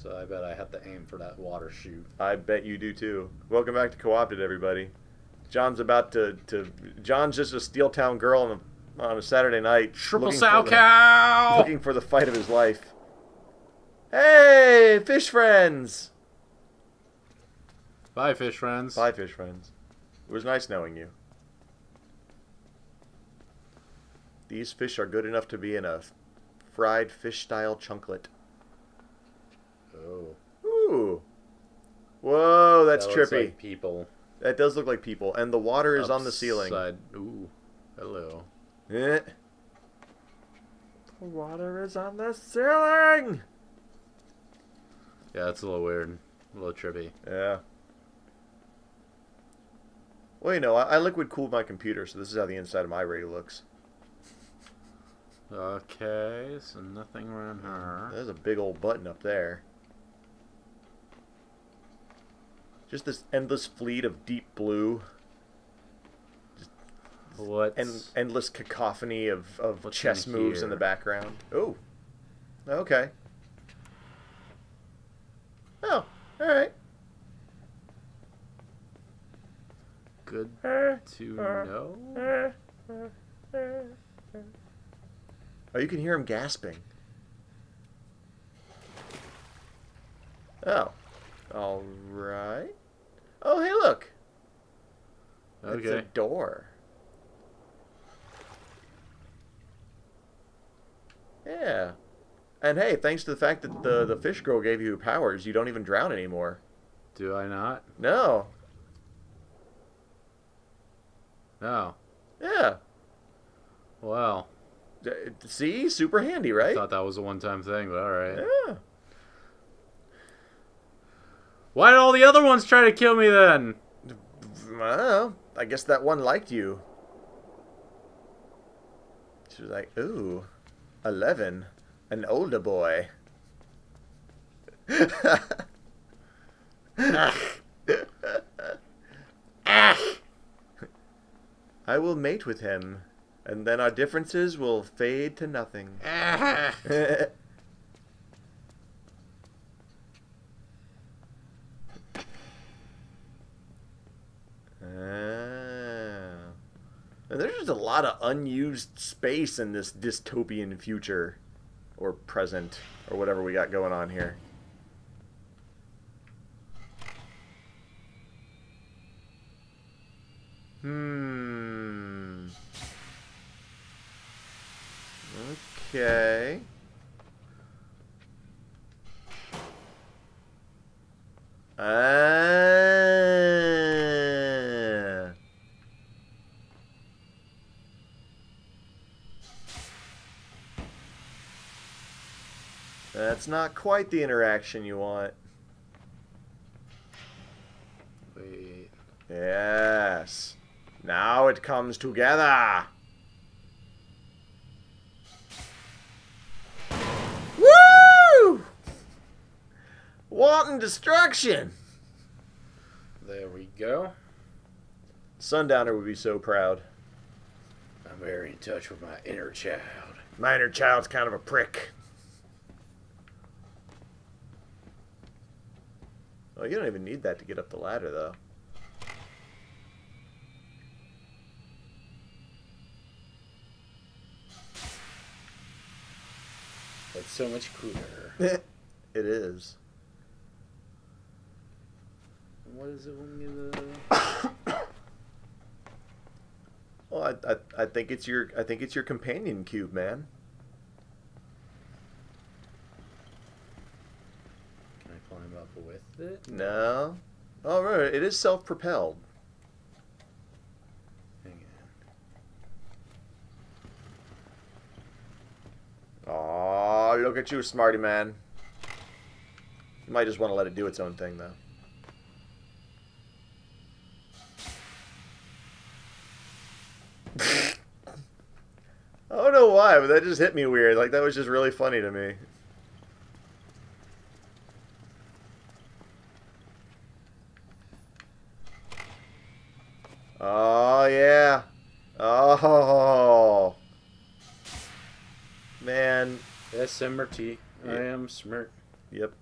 So I bet I have to aim for that water chute. I bet you do too. Welcome back to Co-opted, everybody. John's about to, to John's just a Steel Town girl on a, on a Saturday night. Triple sow for the- cow! Looking for the fight of his life. Hey, fish friends! Bye, fish friends. Bye, fish friends. It was nice knowing you. These fish are good enough to be in a fried fish-style chunklet. Oh, Ooh. Whoa, that's that looks trippy. like people. That does look like people, and the water is on the ceiling. Ooh, hello. Eh. The water is on the ceiling. Yeah, that's a little weird. A little trippy. Yeah. Well, you know, I, I liquid cooled my computer, so this is how the inside of my rig looks. Okay, so nothing around here. There's a big old button up there. Just this endless fleet of deep blue What? and endless cacophony of, of What's chess in moves in the background. Oh. Okay. Oh, alright. Good Uh, to uh, uh, know. Uh, oh, you can hear him gasping. Oh. Alright. Oh, hey, look. Okay. It's a door. Yeah. And hey, thanks to the fact that the, the fish girl gave you powers, you don't even drown anymore. Do I not? No. No. Yeah. Well, See? Super handy, right? I right? thought that was a one-time thing, but all right. Yeah. Why did all the other ones try to kill me then? Well, I guess that one liked you. She was like, ooh, 11, an older boy. I will mate with him, and then our differences will fade to nothing. Ah. And there's just a lot of unused space in this dystopian future, or present, or whatever we got going on here. Hmm. Okay. Ah. That's not quite the interaction you want. Wait. Yes. Now it comes together. Woo! Wanton destruction. There we go. Sundowner would be so proud. I'm very in touch with my inner child. My inner child's kind of a prick. Oh, you don't even need that to get up the ladder, though. That's so much cooler. it is. What is it when you the... Uh, well, I, I, I think it's your I think it's your companion cube, man. Can I climb up with it? No. Oh, right. It is self-propelled. Hang on. Aw, look at you, smarty man. You might just want to let it do its own thing, though. I don't know why, but that just hit me weird. Like, that was just really funny to me. Oh, yeah. Oh. Man. SMRT. I am smart. Yep.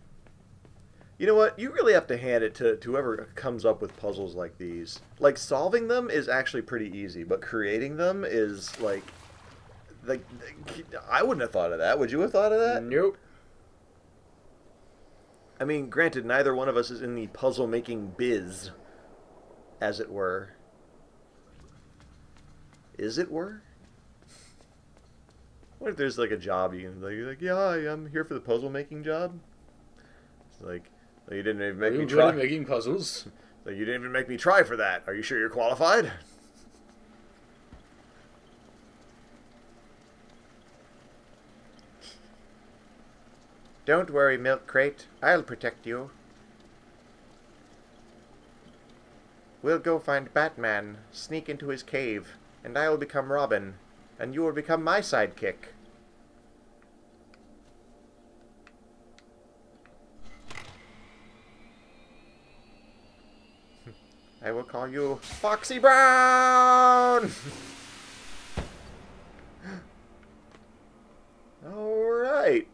You know what? You really have to hand it to, to whoever comes up with puzzles like these. Like solving them is actually pretty easy, but creating them is like, like I wouldn't have thought of that. Would you have thought of that? Nope. I mean, granted, neither one of us is in the puzzle making biz, as it were. Is it were? What if there's like a job you can like, like yeah, I'm here for the puzzle making job. It's like, well, you didn't even make Are me try. making puzzles? Like, you didn't even make me try for that. Are you sure you're qualified? Don't worry, Milk Crate. I'll protect you. We'll go find Batman, sneak into his cave, and I will become Robin, and you will become my sidekick. I will call you Foxy Brown! Alright.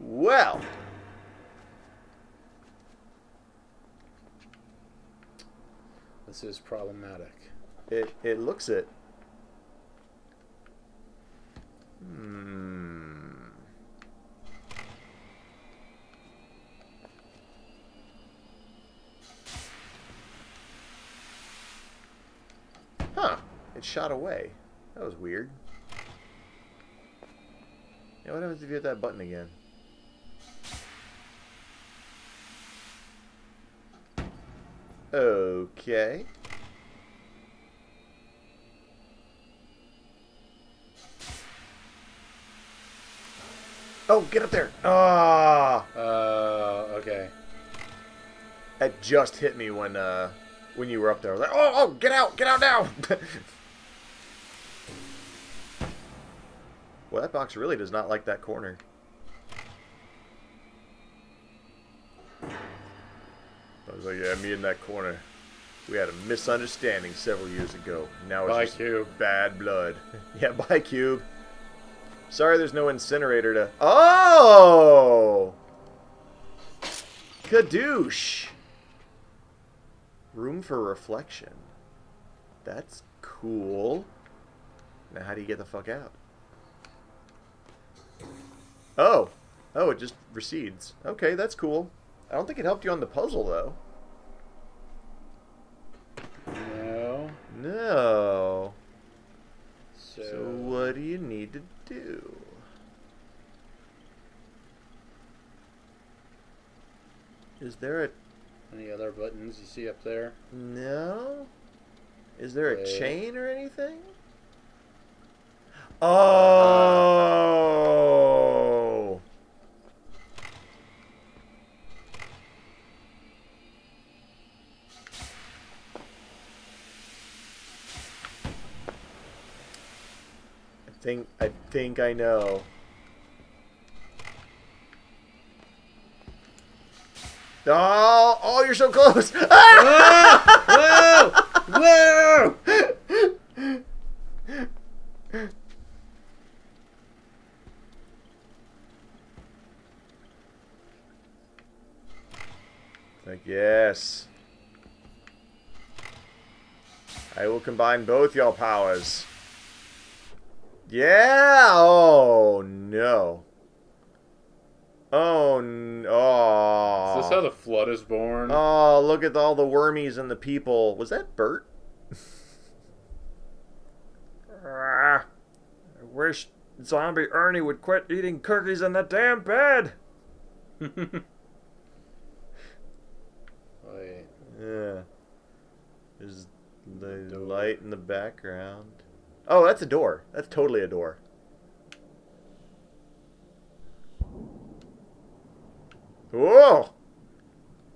Well. This is problematic. It it looks it. Hmm. Huh. It shot away. That was weird. Yeah, what happens if you hit that button again? Okay. Oh, get up there! Ah! Uh, okay. That just hit me when uh when you were up there. I was like, oh, oh, get out, get out now! well, that box really does not like that corner. I was like, yeah, me in that corner. We had a misunderstanding several years ago. Now it's Bye, just Cube. bad blood. yeah, bye, Cube. Sorry, there's no incinerator to. Oh! Kadoosh! Room for reflection. That's cool. Now, how do you get the fuck out? Oh. Oh, it just recedes. Okay, that's cool. I don't think it helped you on the puzzle, though. No. No. So, So what do you need to do? Is there a any other buttons you see up there? no? Is there a chain or anything? Oh! I think I think I know. Oh, oh, you're so close! Ah! Whoa! Whoa! Like, yes. I will combine both your powers. Yeah! Oh, no. Oh, no. Is this how the flood is born? Oh, look at all the wormies and the people. Was that Bert? Ah, I wish Zombie Ernie would quit eating cookies in the damn bed. Wait. Yeah. There's the Door. light in the background. Oh, that's a door. That's totally a door. Whoa!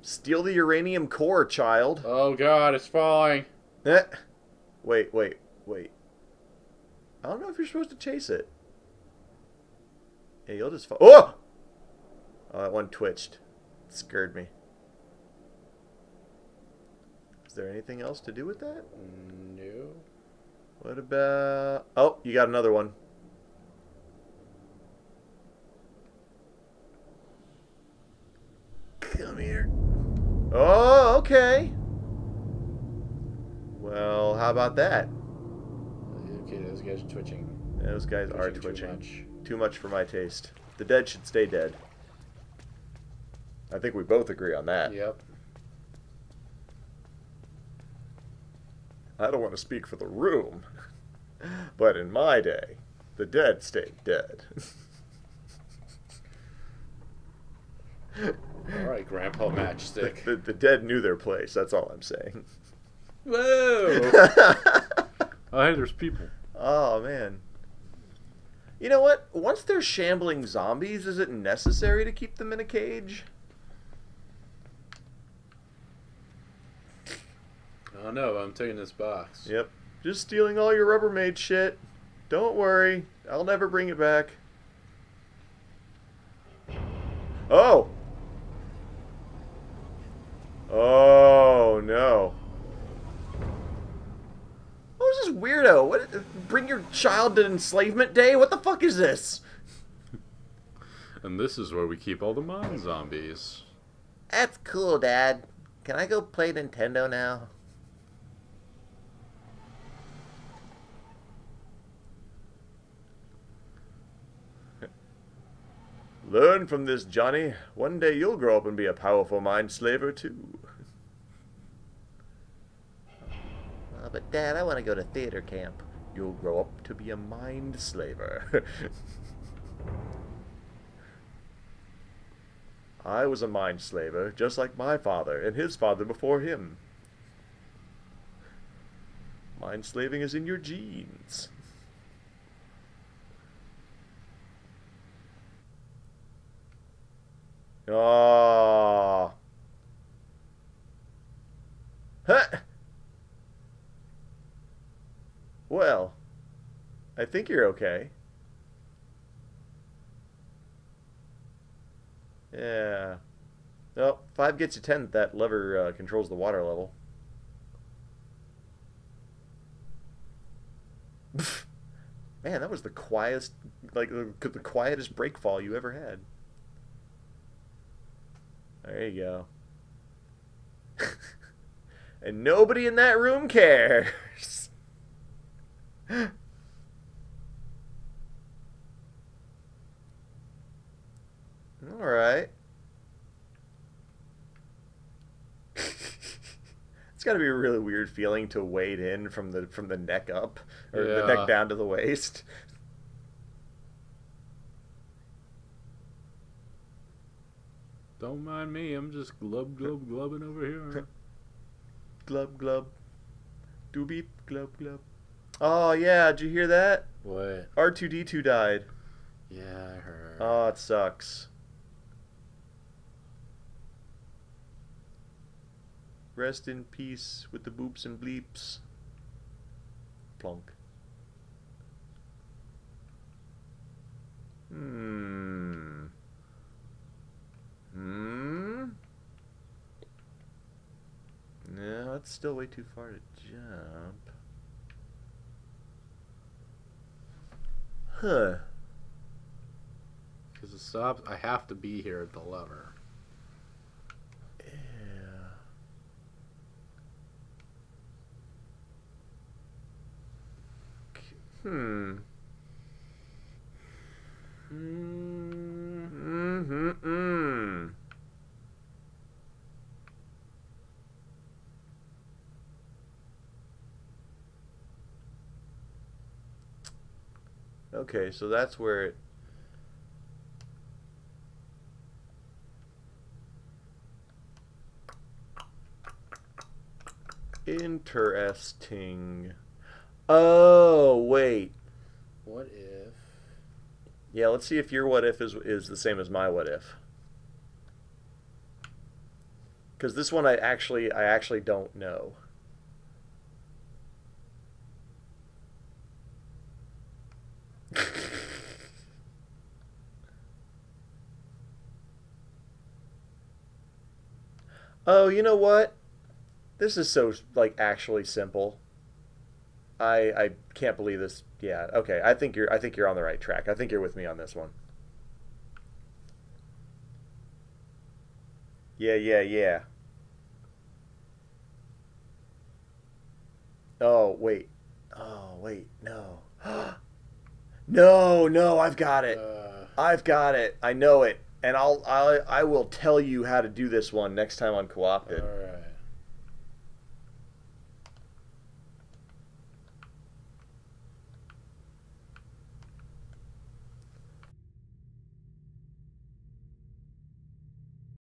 Steal the uranium core, child. Oh god, it's falling. Eh. Wait, wait, wait. I don't know if you're supposed to chase it. Yeah, you'll just fall. Oh! Oh, that one twitched. It scared me. Is there anything else to do with that? No. What about... Oh, you got another one. Come here. Oh, okay. Well, how about that? Okay, those guys are twitching. Those guys are Twitching too much. Too much for my taste. The dead should stay dead. I think we both agree on that. Yep. I don't want to speak for the room, but in my day, the dead stayed dead. All right, Grandpa Matchstick. the, the dead knew their place. That's all I'm saying. Whoa! oh, hey, there's people. oh man. You know what? Once they're shambling zombies, is it necessary to keep them in a cage? Oh no, I'm taking this box. Yep. Just stealing all your Rubbermaid shit. Don't worry. I'll never bring it back. Oh! Oh, no. What is this weirdo? What? Bring your child to enslavement day? What the fuck is this? And this is where we keep all the mine zombies. That's cool, Dad. Can I go play Nintendo now? Learn from this, Johnny. One day you'll grow up and be a powerful mind slaver, too. Uh, but, Dad, I want to go to theater camp. You'll grow up to be a mind slaver. I was a mind slaver, just like my father and his father before him. Mind slaving is in your genes. Ah. Huh. Well, I think you're okay. Yeah. Well, five gets you ten. That lever uh, controls the water level. Man, that was the quietest, like the, the quietest break fall you ever had. There you go. and nobody in that room cares. All right. it's got to be a really weird feeling to wade in from the from the neck up or the neck down to the waist. Don't mind me, I'm just glub glub glubbing over here. Glub glub. Do beep glub glub. Oh yeah, did you hear that? what? R2D2 died. Yeah, I heard. Oh, it sucks. Rest in peace with the boops and bleeps. Plunk. Hmm. Hmm. No, that's still way too far to jump. Huh. Because it stops. I have to be here at the lever. Yeah. Hmm. Mm. Mm-hmm. Mm. Okay, so that's where it. Interesting. Oh, wait. What if? Yeah, let's see if your what if is is the same as my what if. Cuz this one I actually I actually don't know. oh, you know what? This is so like actually simple. I I can't believe this. Yeah, okay. I think you're I think you're on the right track. I think you're with me on this one. Yeah, yeah, yeah. Oh, wait. Oh, wait. No. no, no, I've got it. Uh, I've got it. I know it. And I'll I I will tell you how to do this one next time on Co-opted. all right.